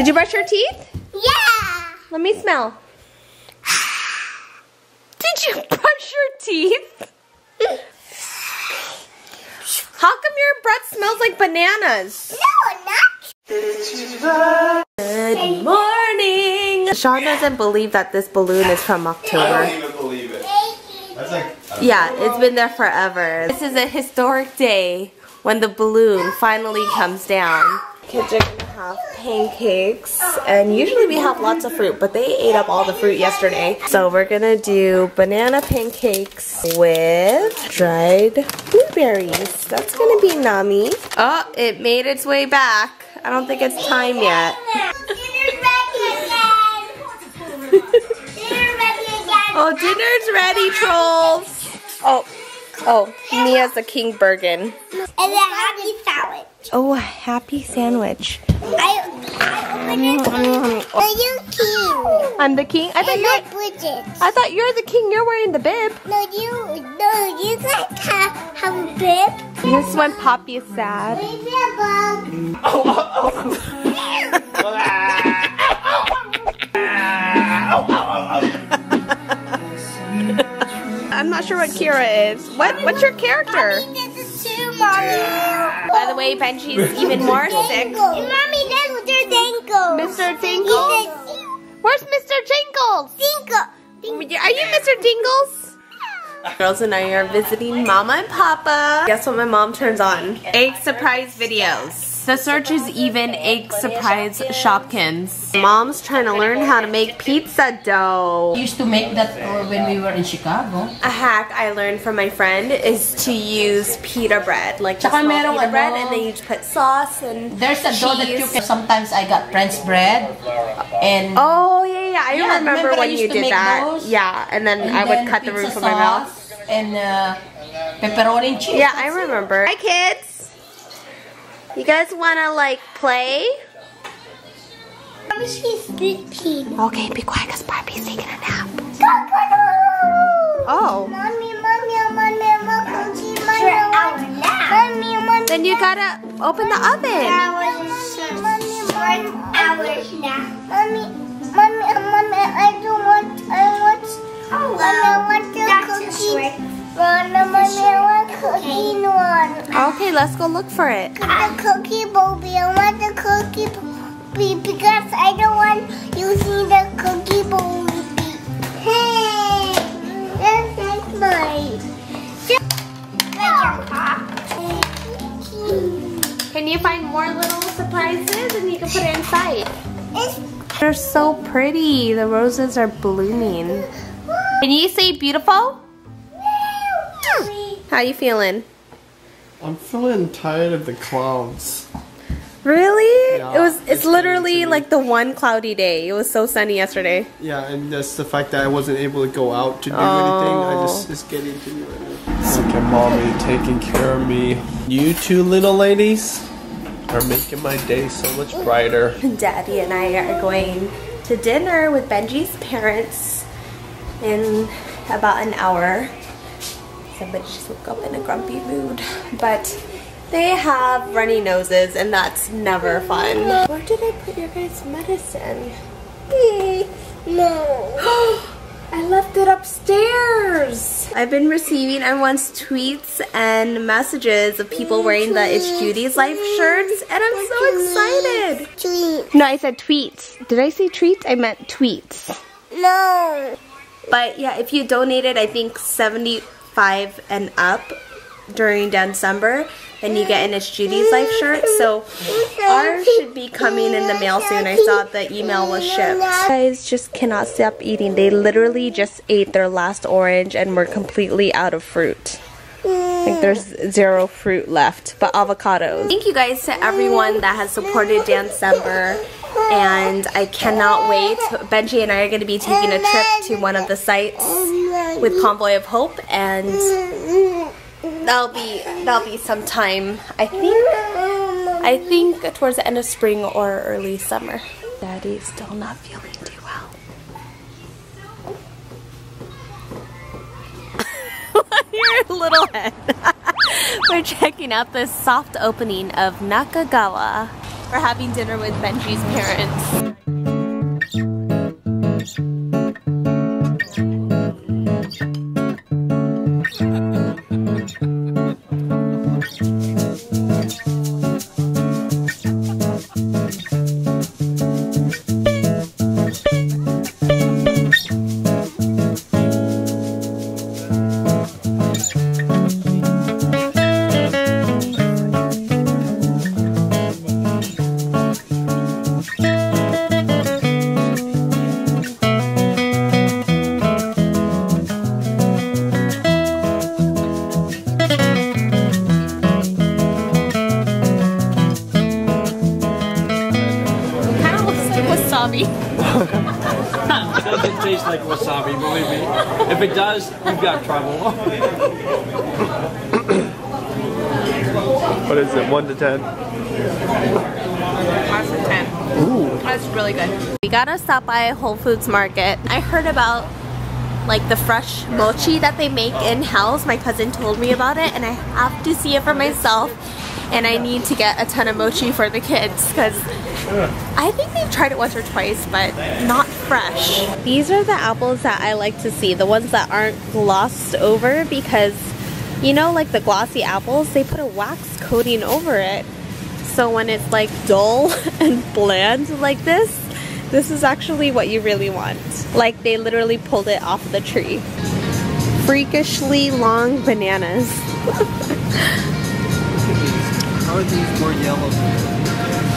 Did you brush your teeth? Yeah. Let me smell. Did you brush your teeth? How come your breath smells like bananas? No, not. Good morning. Sean doesn't believe that this balloon is from October. I don't even believe it. That's like. Yeah, it's been there forever. This is a historic day when the balloon finally comes down. Kids are gonna have pancakes, and usually we have lots of fruit, but they ate up all the fruit yesterday. So we're gonna do banana pancakes with dried blueberries. That's gonna be nummy. Oh, it made its way back. I don't think it's time yet. Dinner's ready again. Dinner's ready again. Oh, dinner's ready, trolls. Oh, oh, Miya's the King Bergen. And a happy salad. Oh, happy sandwich. I, I opened it. Are you king? I'm the king. I thought And you're. Bridget. I thought you're the king. You're wearing the bib. No, you, no, you guys have, have a bib. This is when Poppy is sad. Maybe a bug. I'm not sure what Keira is. What? What's your character? This is too, mommy. By the way, Benji's even more sick. Mommy, that's Mr. Dingle. Mr. Dingle? Where's Mr. Jingles? Dingle. Are you Mr. Dingles? Girls and I are visiting Mama and Papa. Guess what my mom turns on? Egg surprise videos. The search is even egg surprise Shopkins. Mom's trying to learn how to make pizza dough. used to make that when we were in Chicago. A hack I learned from my friend is to use pita bread. Like just small pita bread and then you just put sauce and There's a dough that you cheese. can. Sometimes I got French bread and Oh yeah, yeah. I Yeah, remember, remember when used you did that. those? Yeah, and then and I would then cut the roof of my mouth. and uh, pepperoni cheese. Yeah, I remember. Hi kids. You guys wanna like play? She's sleeping. Okay, be quiet because Barbie's taking a nap. Oh. Oh. Mommy, mommy, oh, mommy, oh, mommy, oh, mommy, mommy, mommy, mommy. Then you gotta open the oven. One hour now. Mommy, mommy, mommy, I don't want, I want, oh, I want the cookie. Mommy, I want cookie. Okay, let's go look for it. The cookie bobby, I want the cookie bobby because I don't want you see the cookie bobby. Hey, this is mine. Can you find more little surprises and you can put it inside? It's They're so pretty. The roses are blooming. Can you say beautiful? How you feeling? I'm feeling tired of the clouds. Really? Yeah, it was it's it's literally getting to me. like the one cloudy day. It was so sunny yesterday. Yeah, and that's the fact that I wasn't able to go out to do anything. I just oh. it's getting to me right now. Look at mommy taking care of me. You two little ladies are making my day so much brighter. Daddy and I are going to dinner with Benji's parents in about an hour. Somebody just woke up in a grumpy mood. But they have runny noses and that's never fun. Where did I put your guys' medicine? No. I left it upstairs. I've been receiving everyone's tweets and messages of people wearing the It's Judy's Life shirts and I'm so excited. Tweet. No, I said tweets. Did I say treats? I meant tweets. No. But yeah, if you donated, I think 75 and up during December, then you get an It's Judy's Life shirt. So ours should be coming in the mail soon. I saw the email was shipped. Guys just cannot stop eating. They literally just ate their last orange and were completely out of fruit. Like there's zero fruit left, but avocados. Thank you guys to everyone that has supported December. And I cannot wait. Benji and I are going to be taking a trip to one of the sites with Convoy of Hope, and that'll be that'll be sometime. I think I think towards the end of spring or early summer. Daddy's still not feeling too well. Your little head. We're checking out this soft opening of Nakagawa. We're having dinner with Benji's parents. Wasabi. It doesn't taste like wasabi, believe me. If it does, you've got trouble. What is it? One to ten. That's a 10. Ooh. That's really good. We gotta stop by Whole Foods Market. I heard about like the fresh mochi that they make in-house. My cousin told me about it and I have to see it for myself. And I need to get a ton of mochi for the kids because I think they've tried it once or twice, but not fresh. These are the apples that I like to see, the ones that aren't glossed over because you know like the glossy apples, they put a wax coating over it. So when it's like dull and bland like this, this is actually what you really want. Like they literally pulled it off the tree. Freakishly long bananas. Are these more yellow?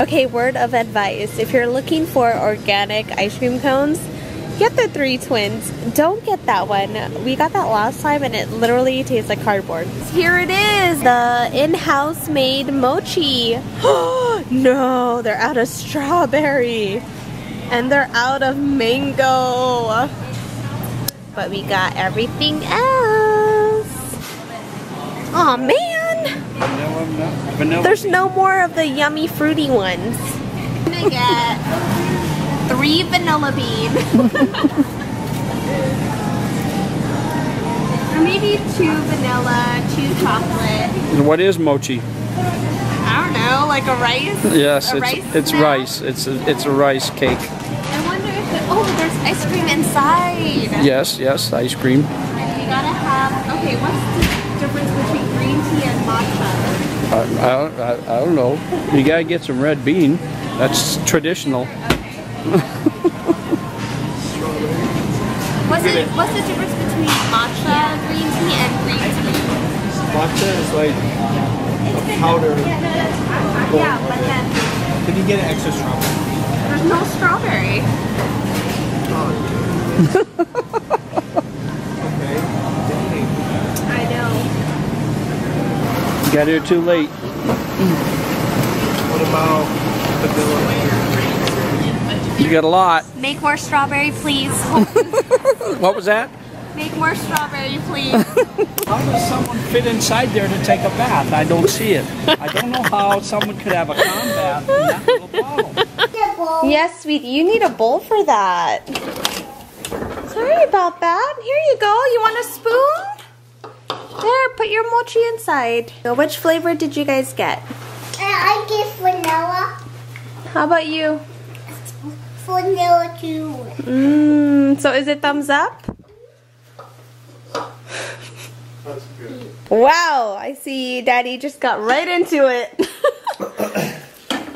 Okay, word of advice. If you're looking for organic ice cream cones, get the three twins. Don't get that one. We got that last time and it literally tastes like cardboard. Here it is, the in-house made mochi. no, they're out of strawberry. And they're out of mango. But we got everything else. Oh man. Vanilla, no. Vanilla. There's no more of the yummy fruity ones. I'm gonna get three vanilla bean. or maybe two vanilla, two chocolate. And What is mochi? I don't know, like a rice? Yes, a it's rice it's snack? rice. It's a, it's a rice cake. I wonder if it, oh, there's ice cream inside. Yes, yes, ice cream. And you gotta have, okay, what's the difference between green tea and matcha? I, I, don't- I, I don't know. You gotta get some red bean. That's traditional. What's the, what's the difference between matcha green tea and green tea? Matcha is like a powder. Yeah, oh, but then Did you get an extra strawberry? there's no strawberry. Oh, Okay. Dang. I know. Got here too late. What about vanilla? You got a lot. Make more strawberry, please. What was that? Make more strawberry, please. How does someone fit inside there to take a bath? I don't see it. I don't know how someone could have a calm bath in that little bottle. yes, sweetie, you need a bowl for that. Sorry about that. Here you go. You want a spoon? There, put your mochi inside. So which flavor did you guys get? Uh, I get vanilla. How about you? Vanilla too. Mmm, so is it thumbs up? Wow, I see Daddy just got right into it.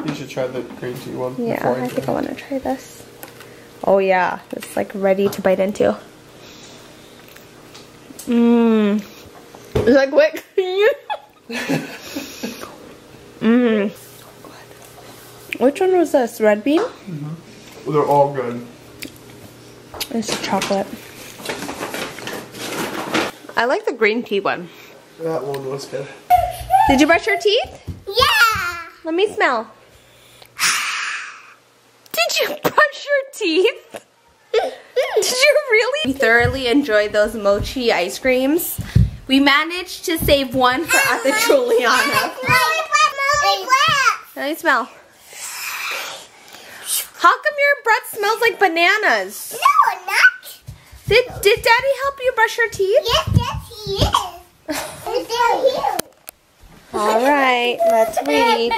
You should try the green tea one. yeah, before I think I want to try this. Oh yeah, it's like ready to bite into. Mmm. Is that quick? Mmm. Which one was this? Red bean? Well, they're all good. It's chocolate. I like the green tea one. That one was good. Did you brush your teeth? Yeah. Let me smell. Did you brush your teeth? Did you really? We thoroughly enjoyed those mochi ice creams. We managed to save one for at the Julianna. Let me smell. How come your breath smells like bananas? No, not. Did did Daddy help you brush your teeth? Yes, yes, he is. Still here. All right, let's read.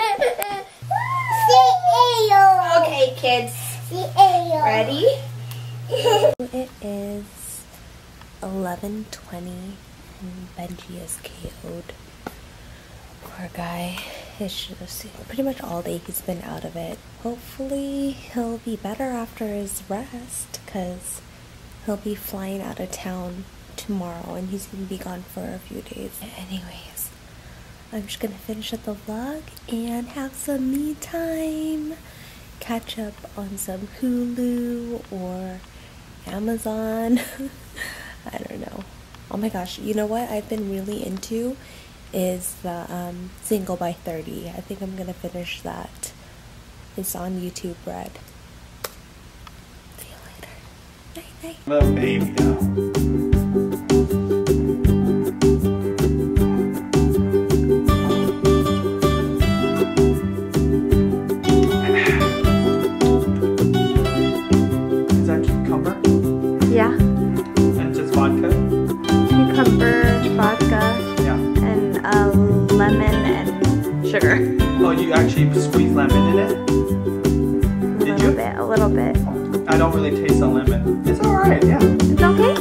Okay, kids. Ready? it is 11.20 and Benji is KO'd. Poor guy. It's just pretty much all day he's been out of it. Hopefully he'll be better after his rest because he'll be flying out of town tomorrow and he's to be gone for a few days. Anyways, I'm just to finish up the vlog and have some me time. Catch up on some Hulu or Amazon. I don't know. Oh my gosh, you know what I've been really into is the um, Single by 30. I think I'm gonna finish that. It's on YouTube Red. See you later. Night night. The baby sugar. Oh, you actually squeeze lemon in it? A Did little you? bit, a little bit. I don't really taste the lemon. It's alright, yeah. It's okay?